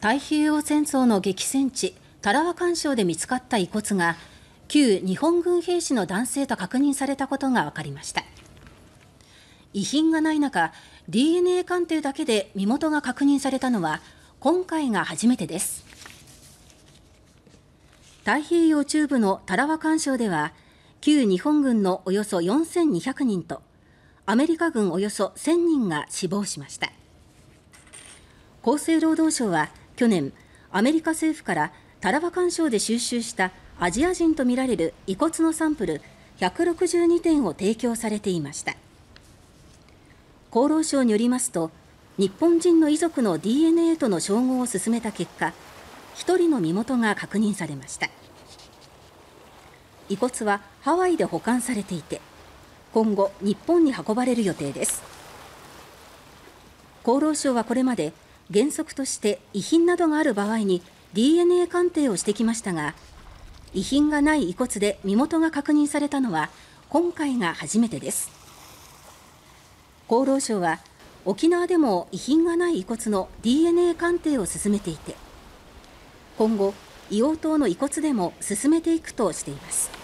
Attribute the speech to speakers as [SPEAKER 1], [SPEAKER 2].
[SPEAKER 1] 太平洋戦争の激戦地タラワ環礁で見つかった遺骨が旧日本軍兵士の男性と確認されたことが分かりました。遺品がない中 DNA 鑑定だけで身元が確認されたのは今回が初めてです。太平洋中部のタラワ環礁では旧日本軍のおよそ4200人とアメリカ軍およそ1000人が死亡しました。厚生労働省は去年アメリカ政府からタラバ環礁で収集したアジア人とみられる遺骨のサンプル162点を提供されていました。厚労省によりますと日本人の遺族の DNA との照合を進めた結果1人の身元が確認されました。遺骨はハワイで保管されていて今後日本に運ばれる予定です。厚労省はこれまで原則として遺品などがある場合に DNA 鑑定をしてきましたが遺品がない遺骨で身元が確認されたのは今回が初めてです厚労省は沖縄でも遺品がない遺骨の DNA 鑑定を進めていて今後、硫黄島の遺骨でも進めていくとしています。